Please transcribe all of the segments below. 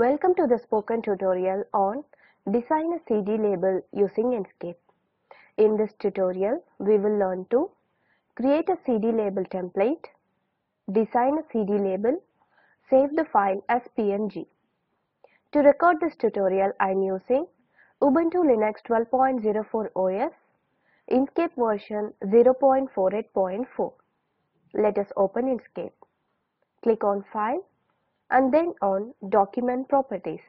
Welcome to the spoken tutorial on Design a CD label using Inkscape. In this tutorial, we will learn to create a CD label template, design a CD label, save the file as PNG. To record this tutorial, I am using Ubuntu Linux 12.04 OS, Inkscape version 0.48.4. Let us open Inkscape. Click on File and then on Document Properties.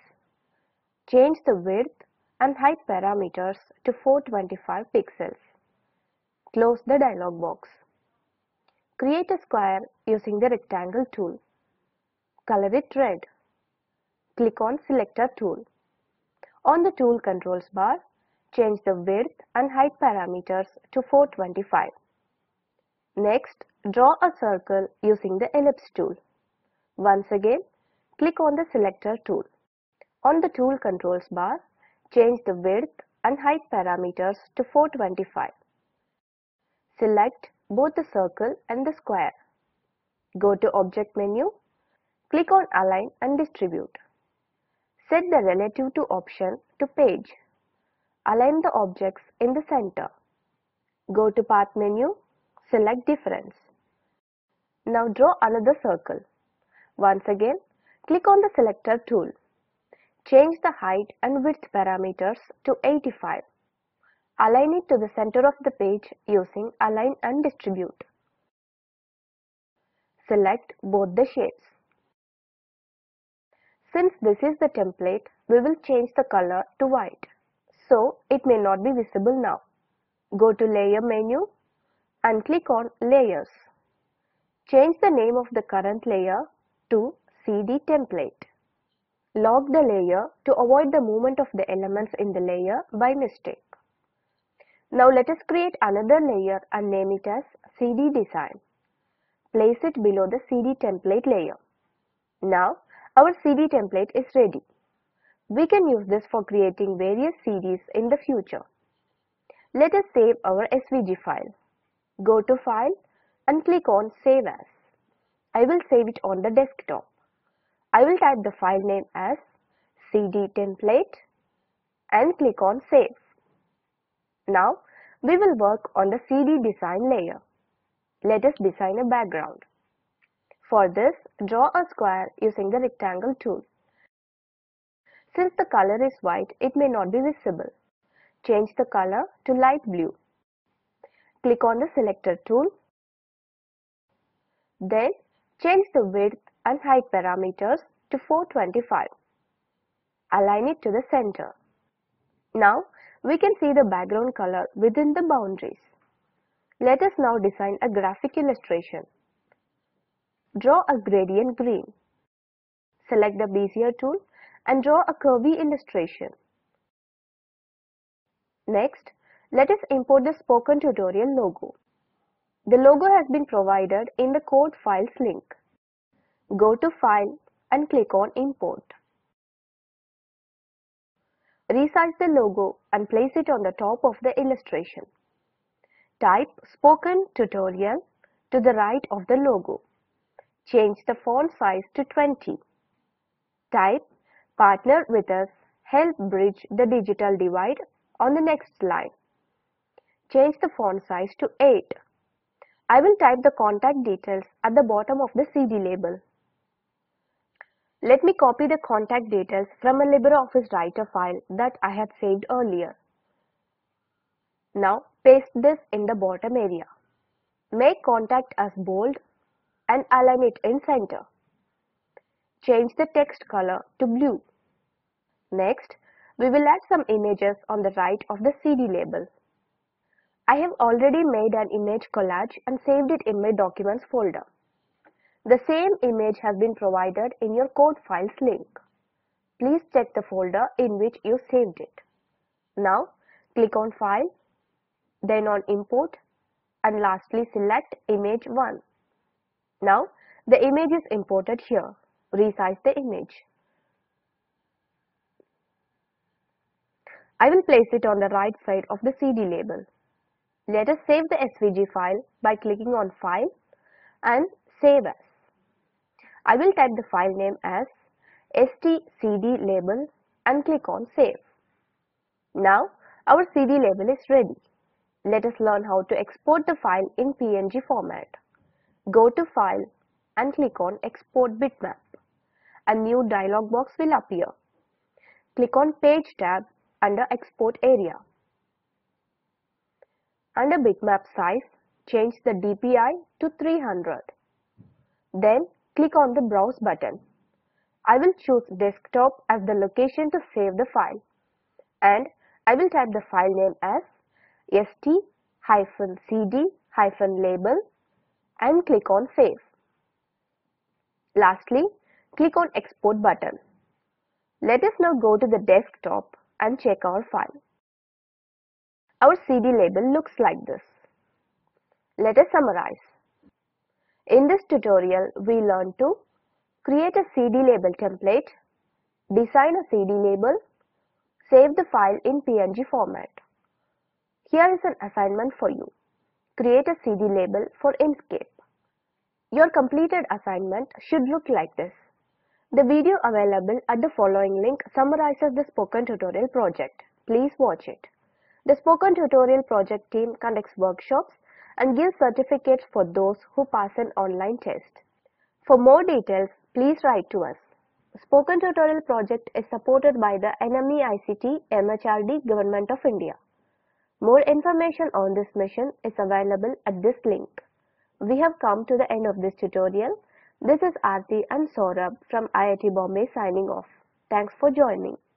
Change the width and height parameters to 425 pixels. Close the dialog box. Create a square using the rectangle tool. Color it red. Click on Selector tool. On the tool controls bar, change the width and height parameters to 425. Next, draw a circle using the ellipse tool. Once again, click on the selector tool. On the tool controls bar, change the width and height parameters to 425. Select both the circle and the square. Go to Object menu, click on Align and Distribute. Set the Relative to option to Page. Align the objects in the center. Go to Path menu, select Difference. Now draw another circle. Once again, click on the selector tool. Change the height and width parameters to 85. Align it to the center of the page using Align and Distribute. Select both the shapes. Since this is the template, we will change the color to white. So, it may not be visible now. Go to Layer menu and click on Layers. Change the name of the current layer to CD template. Lock the layer to avoid the movement of the elements in the layer by mistake. Now let us create another layer and name it as CD design. Place it below the CD template layer. Now our CD template is ready. We can use this for creating various CDs in the future. Let us save our SVG file. Go to File and click on Save As. I will save it on the desktop. I will type the file name as cd template and click on Save. Now we will work on the CD design layer. Let us design a background. For this, draw a square using the rectangle tool. Since the color is white, it may not be visible. Change the color to light blue. Click on the selector tool. Then change the width and height parameters to 425. Align it to the center. Now we can see the background color within the boundaries. Let us now design a graphic illustration. Draw a gradient green. Select the Bezier tool and draw a curvy illustration. Next, let us import the spoken tutorial logo. The logo has been provided in the code files link. Go to File and click on Import. Resize the logo and place it on the top of the illustration. Type Spoken Tutorial to the right of the logo. Change the font size to 20. Type Partner with us, help bridge the digital divide on the next line. Change the font size to 8. I will type the contact details at the bottom of the CD label. Let me copy the contact details from a LibreOffice Writer file that I had saved earlier. Now paste this in the bottom area. Make contact as bold and align it in center. Change the text color to blue. Next, we will add some images on the right of the CD label. I have already made an image collage and saved it in my Documents folder. The same image has been provided in your code files link. Please check the folder in which you saved it. Now click on File, then on Import and lastly select Image 1. Now the image is imported here. Resize the image. I will place it on the right side of the CD label. Let us save the SVG file by clicking on File and Save As. I will type the file name as stcd label and click on save. Now our CD label is ready. Let us learn how to export the file in PNG format. Go to File and click on Export Bitmap. A new dialog box will appear. Click on Page tab under Export area. Under bitmap size, change the DPI to 300. Then click on the Browse button. I will choose desktop as the location to save the file and I will type the file name as st-cd-label and click on save. Lastly, click on export button. Let us now go to the desktop and check our file. Our CD label looks like this. Let us summarize. In this tutorial, we learned to create a CD label template, design a CD label, save the file in PNG format. Here is an assignment for you. Create a CD label for Inkscape. Your completed assignment should look like this. The video available at the following link summarizes the spoken tutorial project. Please watch it. The Spoken Tutorial project team conducts workshops and give certificates for those who pass an online test. For more details, please write to us. Spoken Tutorial project is supported by the NMEICT MHRD Government of India. More information on this mission is available at this link. We have come to the end of this tutorial. This is Aarti and Saurabh from IIT Bombay signing off. Thanks for joining.